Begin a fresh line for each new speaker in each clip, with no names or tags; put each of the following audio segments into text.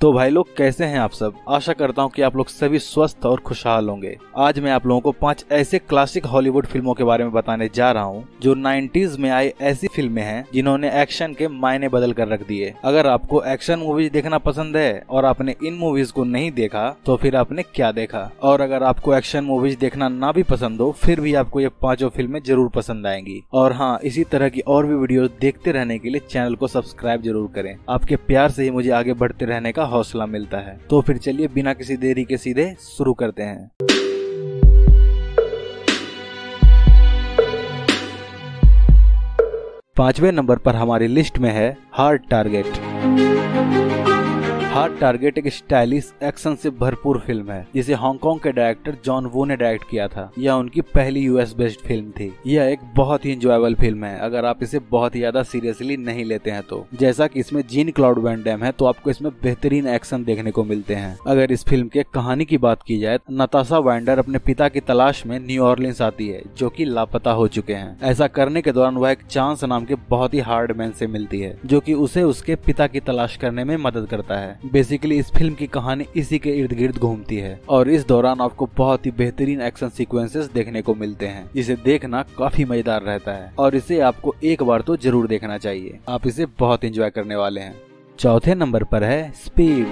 तो भाई लोग, कैसे हैं आप सब? आशा करता हूँ कि आप लोग सभी स्वस्थ और खुशहाल होंगे। आज मैं आप लोगों को पाँच ऐसे क्लासिक हॉलीवुड फ़िल्मों के बारे में बताने जा रहा हूँ, जो 90s में आई ऐसी फ़िल्में हैं, जिन्होंने एक्शन के मायने बदल कर रख दिए। अगर आपको एक्शन मूवीज़ देखना पसंद है, और आपने इन मूवीज़ को नहीं देखा तो फिर आपने क्या देखा? और अगर आपको एक्शन मूवीज़ देखना ना भी पसंद हो, फिर भी आपको ये पाँचों फ़िल्में ज़रूर पसंद आएँगी। और हाँ इसी तरह की और भी वीडियो देखते रहने के लिए चैनल को सब्सक्राइब ज़रूर करें। आपके प्यार से ही मुझे आगे बढ़ते रहने का हौसला मिलता है। तो फिर चलिए बिना किसी देरी के सीधे शुरू करते हैं। पाँचवें नंबर पर हमारी लिस्ट में है हार्ड टारगेट हार्ड टारगेट एक स्टाइलिश एक्शन से भरपूर फ़िल्म है। जिसे हांगकांग के डायरेक्टर जॉन वो ने डायरेक्ट किया था। यह उनकी पहली यूएस बेस्ड फ़िल्म थी। यह एक बहुत ही इंजॉयबल फ़िल्म है। अगर आप इसे बहुत ही ज़्यादा सीरियसली नहीं लेते हैं तो। जैसा की इसमें जीन क्लाउड वैन डैम है तो आपको इसमें बेहतरीन एक्शन देखने को मिलते हैं। अगर इस फ़िल्म के कहानी की बात की जाए नताशा वैंडर अपने पिता की तलाश में न्यू ऑर्लिंस आती है, जो की लापता हो चुके हैं। ऐसा करने के दौरान वह एक चांस नाम के बहुत ही हार्ड मैन से मिलती है, जो की उसे उसके पिता की तलाश करने में मदद करता है। बेसिकली इस फ़िल्म की कहानी इसी के इर्द गिर्द घूमती है और इस दौरान आपको बहुत ही बेहतरीन एक्शन सीक्वेंसेस देखने को मिलते हैं। जिसे देखना काफ़ी मज़ेदार रहता है और इसे आपको एक बार तो ज़रूर देखना चाहिए। आप इसे बहुत इंजॉय करने वाले हैं। चौथे नंबर पर है स्पीड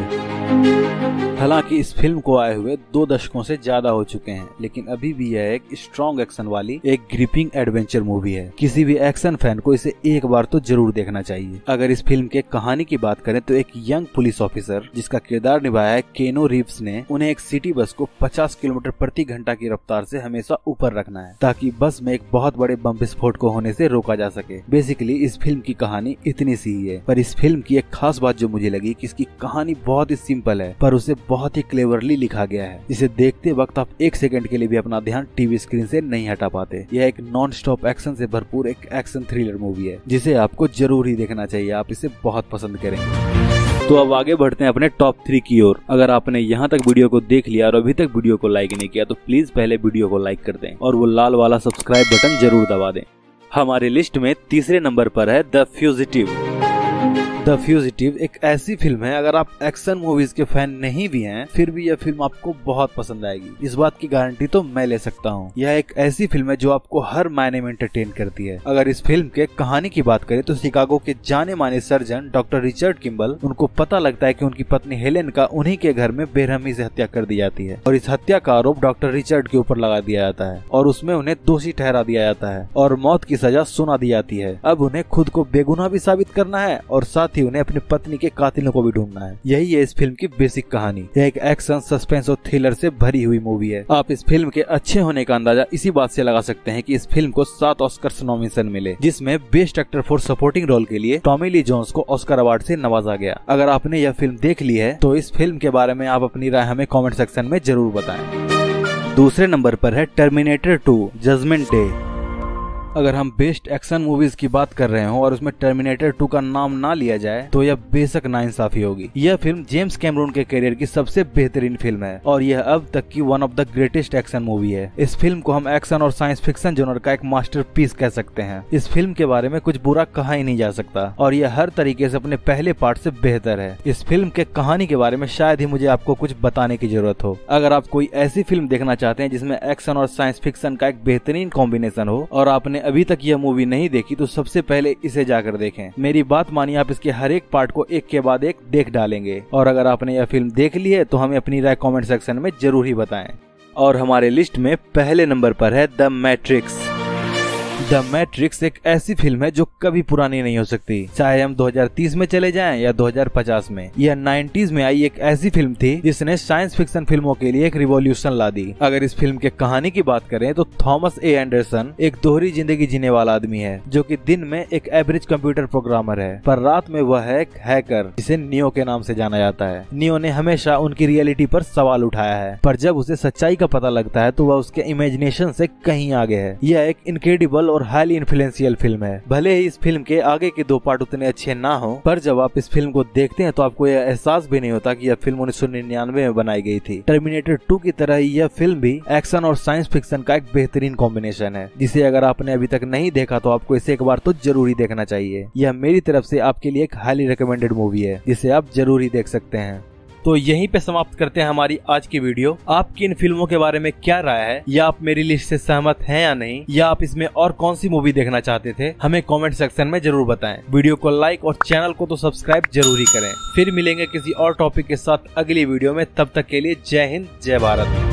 हालाँकि इस फ़िल्म को आए हुए दो दशकों से ज़्यादा हो चुके हैं, लेकिन अभी भी यह एक स्ट्रॉन्ग एक्शन वाली, एक ग्रिपिंग एडवेंचर मूवी है। किसी भी एक्शन फ़ैन को इसे एक बार तो ज़रूर देखना चाहिए। अगर इस फ़िल्म के कहानी की बात करें तो एक यंग पुलिस ऑफिसर जिसका किरदार निभाया है केनो रिव्स ने, उन्हें एक सिटी बस को 50 किलोमीटर प्रति घंटा की रफ्तार से हमेशा ऊपर रखना है, ताकि बस में एक बहुत बड़े बम विस्फोट को होने से रोका जा सके। बेसिकली इस फ़िल्म की कहानी इतनी सी ही है, पर इस फ़िल्म की एक खास बात जो मुझे लगी कि इसकी कहानी बहुत ही सिंपल है, पर उसे बहुत ही क्लेवरली लिखा गया है। जिसे देखते वक्त आप एक सेकंड के लिए भी अपना ध्यान टीवी स्क्रीन से नहीं हटा पाते। यह एक नॉन स्टॉप एक्शन से भरपूर एक एक्शन थ्रिलर मूवी है, जिसे आपको ज़रूर ही देखना चाहिए। आप इसे बहुत पसंद करेंगे। तो अब आगे बढ़ते हैं अपने टॉप थ्री की ओर। अगर आपने यहाँ तक वीडियो को देख लिया और अभी तक वीडियो को लाइक नहीं किया तो प्लीज़ पहले वीडियो को लाइक कर दें और वो लाल वाला सब्सक्राइब बटन ज़रूर दबा दें। हमारी लिस्ट में तीसरे नंबर पर है द फ्यूजिटिव द फ्यूजिटिव एक ऐसी फ़िल्म है, अगर आप एक्शन मूवीज़ के फ़ैन नहीं भी हैं, फिर भी यह फ़िल्म आपको बहुत पसंद आएगी। इस बात की गारंटी तो मैं ले सकता हूँ। यह एक ऐसी फ़िल्म है जो आपको हर मायने में एंटरटेन करती है। अगर इस फ़िल्म के कहानी की बात करें तो शिकागो के जाने माने सर्जन डॉक्टर रिचर्ड किम्बल उनको पता लगता है की उनकी पत्नी हेलेन का उन्हीं के घर में बेरहमी से हत्या कर दी जाती है। और इस हत्या का आरोप डॉक्टर रिचर्ड के ऊपर लगा दिया जाता है। और उसमें उन्हें दोषी ठहरा दिया जाता है। और मौत की सजा सुना दी जाती है। अब उन्हें खुद को बेगुना भी साबित करना है और साथ ही उन्हें अपनी पत्नी के कातिलों को भी ढूंढना है। यही है इस फ़िल्म की बेसिक कहानी। यह एक एक्शन, सस्पेंस और थ्रिलर से भरी हुई मूवी है। आप इस फ़िल्म के अच्छे होने का अंदाज़ा इसी बात से लगा सकते हैं कि इस फ़िल्म को सात ऑस्कर नॉमिनेशन मिले, जिसमें best actor for supporting role के लिए टॉमी ली जोन्स को ऑस्कर अवार्ड से नवाजा गया। अगर आपने यह फ़िल्म देख ली है तो इस फ़िल्म के बारे में आप अपनी राय हमें कॉमेंट सेक्शन में ज़रूर बताएँ। दूसरे नंबर पर है टर्मिनेटर टू, जजमेंट डे। अगर हम बेस्ट एक्शन मूवीज़ की बात कर रहे हो और उसमें टर्मिनेटर टू का नाम ना लिया जाए तो यह बेशक नाइंसाफी होगी। यह फ़िल्म जेम्स कैमरून के करियर की सबसे बेहतरीन फ़िल्म है, और यह अब तक की one of the greatest action movie है। इस फ़िल्म को हम एक्शन और साइंस फिक्शन जोनर का एक मास्टर कह सकते हैं। इस फ़िल्म के बारे में कुछ बुरा कहा ही नहीं जा सकता, और यह हर तरीके से अपने पहले पार्ट से बेहतर है। इस फ़िल्म के कहानी के बारे में शायद ही मुझे आपको कुछ बताने की ज़रूरत हो। अगर आप कोई ऐसी फ़िल्म देखना चाहते हैं जिसमें एक्शन और साइंस फिक्शन का एक बेहतरीन कॉम्बिनेशन हो, और आपने अभी तक यह मूवी नहीं देखी तो सबसे पहले इसे जाकर देखें। मेरी बात मानिए, आप इसके हर एक पार्ट को एक के बाद एक देख डालेंगे। और अगर आपने यह फ़िल्म देख ली है तो हमें अपनी राय कॉमेंट सेक्शन में ज़रूर ही बताएँ। और हमारे लिस्ट में पहले नंबर पर है द मैट्रिक्स द मैट्रिक्स एक ऐसी फ़िल्म है जो कभी पुरानी नहीं हो सकती। चाहे हम 2030 में चले जाएँ या 2050 में, यह 90s में आई एक ऐसी फ़िल्म थी जिसने साइंस फिक्शन फ़िल्मों के लिए एक रिवॉल्यूशन ला दी। अगर इस फ़िल्म के कहानी की बात करें तो थॉमस ए एंडरसन एक दोहरी ज़िंदगी जीने वाला आदमी है, जो की दिन में एक एवरेज कंप्यूटर प्रोग्रामर है, पर रात में वह है एक हैकर जिसे नियो के नाम से जाना जाता है। नियो ने हमेशा उनकी रियलिटी पर सवाल उठाया है, पर जब उसे सच्चाई का पता लगता है तो वह उसके इमेजिनेशन से कहीं आगे है। यह एक इनक्रेडिबल और हाईली इन्फ्लुएंशियल फ़िल्म है। भले ही इस फ़िल्म के आगे के दो पार्ट उतने अच्छे ना हो, पर जब आप इस फ़िल्म को देखते हैं तो आपको यह एहसास भी नहीं होता कि यह फ़िल्म उन्नीस सौ निन्यानवे में बनाई गई थी। टर्मिनेटर टू की तरह यह फ़िल्म भी एक्शन और साइंस फिक्शन का एक बेहतरीन कॉम्बिनेशन है, जिसे अगर आपने अभी तक नहीं देखा तो आपको इसे एक बार तो ज़रूरी देखना चाहिए। यह मेरी तरफ़ से आपके लिए एक हाईली रिकमेंडेड मूवी है, जिसे आप ज़रूरी देख सकते हैं। तो यहीं पे समाप्त करते हैं हमारी आज की वीडियो। आपकी इन फ़िल्मों के बारे में क्या राय है? या आप मेरी लिस्ट से सहमत हैं या नहीं? या आप इसमें और कौन सी मूवी देखना चाहते थे? हमें कमेंट सेक्शन में ज़रूर बताएँ। वीडियो को लाइक और चैनल को तो सब्सक्राइब ज़रूरी करें। फिर मिलेंगे किसी और टॉपिक के साथ अगली वीडियो में। तब तक के लिए जय हिंद, जय भारत।